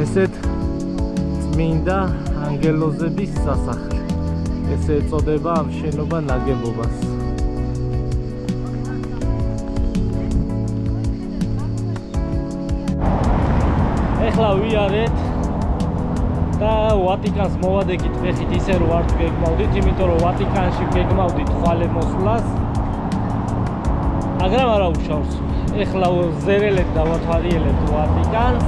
ესეთ წმინდა ანგელოზების სასახლე. ესე ეწოდება ამ შენობა ნაგებობას. ეხლა ვიარეთ და ვატიკანს მოვადეკით ფეხით ისე რომ არ გეგმავდით, იმიტომ რომ ვატიკანში გეგმავდით ხვალე მოსვლას. მაგრამ არა უშავს. ეხლა ზერელეთ დავათვალიერებთ ვატიკანს.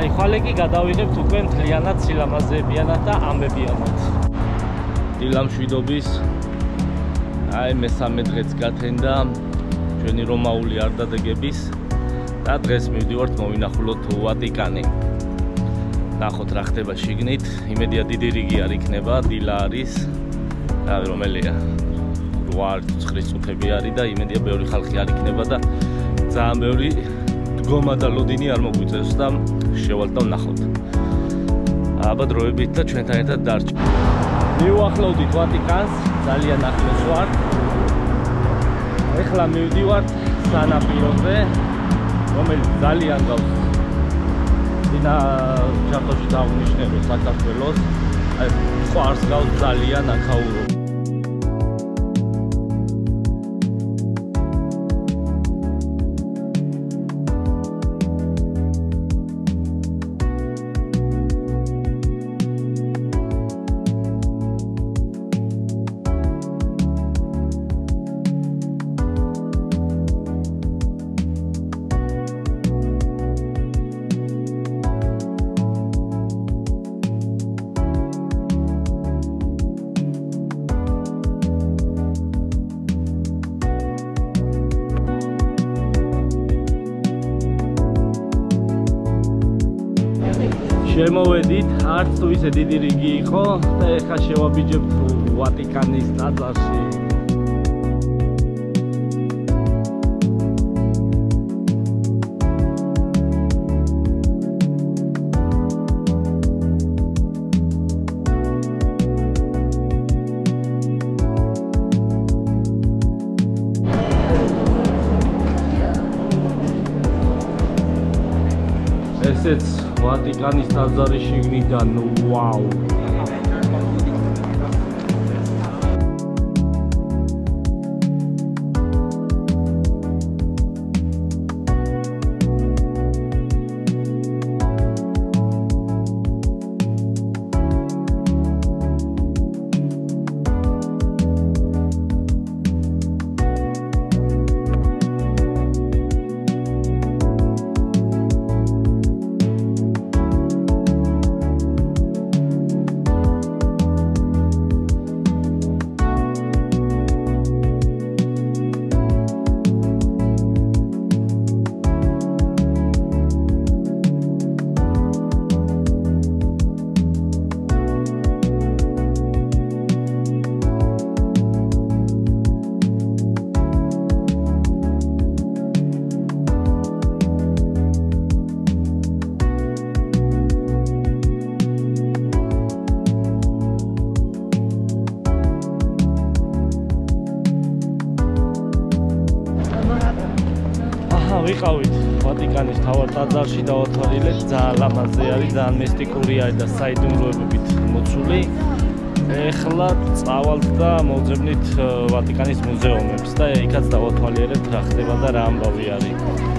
აი ხვალე კი გადავიღებთ უკვე მთლიანად სილამაზეებიანად და ამბებიანად. დილამშვიდობის აი მესამე დღეც გათენდა ჩვენი რომაული არდადეგების და დღეს მივდივართ მოვინახულოთ ვატიკანი. ნახოთ რა ხდება შიგნით. იმედია დიდი რიგი არ იქნება, დილა არის. რა რომელია? 8-9 წუთები არის და იმედია ბევრი ხალხი არ იქნება და ძალიან ბევრი დგომა და ლოდინი არ მოგვიწევს და შევალთ და ვნახოთ. აბა დროებით და ჩვენთან ერთად დარჩი. მივახლოვდით ვატიკანს, ძალიან ახლოს ვარ. ეხლა მივდივართ სანაპიროზე, რომელიც ძალიან გავს დინა ჩარტოში დაუნიშნებო საქართველოს აი ყარს გავს ძალიან ახაურო შემოვედით, არც თუ ისე დიდი რიგი იყო და ეხლა შევაბიჯებთ ვატიკანის ტაძარში. ესეც ვატიკანის ტაძარი შიგნიდან. ვაუ ვიყავით. ვატიკანის თავარ ტაძარში დავათვალილეთ ძალიან ლამაზი არის ძალიან მისტიკური არის და საიდუმლოებებით მოცული. ეხლა წავალთ და მოვძებნით ვატიკანის მუზეუმებს და იქაც დავათვალიერებთ რა ხდება და რა ამბავი არის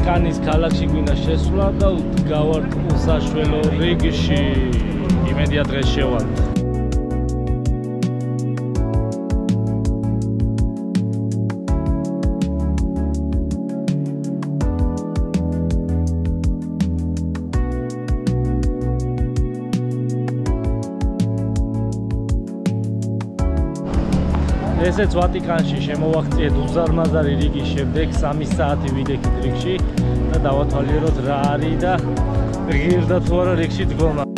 ვატიკანის ქალაქში გვინდა შესვლა და გავართ უსაშველო რიგში. იმედია დღეს შევალთ. ესეც ვატიკანში შემოვაღწიეთ უზარმაზარი რიგის შემდეგ 3 საათი ვიდექით რიგში და დავათვალიეროთ რა არის და ღირდა თუ არა რიგში დგომა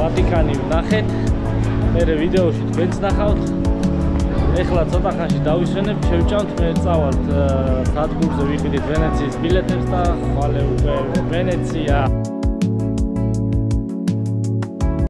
ვატიკანი ვნახეთ. მე ვიდეოში თქვენც ნახავთ. ეხლა ცოტა ხანში დავისვენებ, შევჭამთ მე წავალთ სადგურზე ვიყიდით ვენეციის ბილეთებს და ხვალე უკვე ვენეცია.